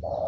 Oh,